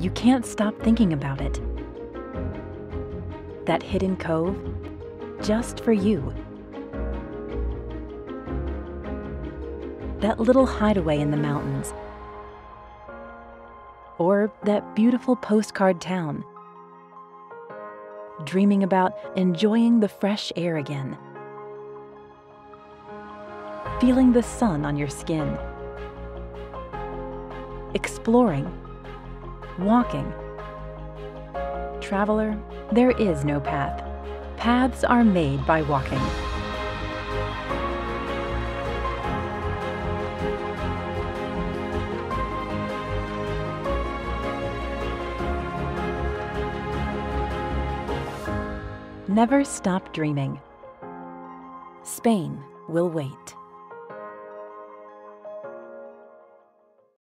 you can't stop thinking about it. That hidden cove, just for you. That little hideaway in the mountains. Or that beautiful postcard town. Dreaming about enjoying the fresh air again. Feeling the sun on your skin. Exploring. Walking. Traveler, there is no path. Paths are made by walking. Never stop dreaming. Spain will wait.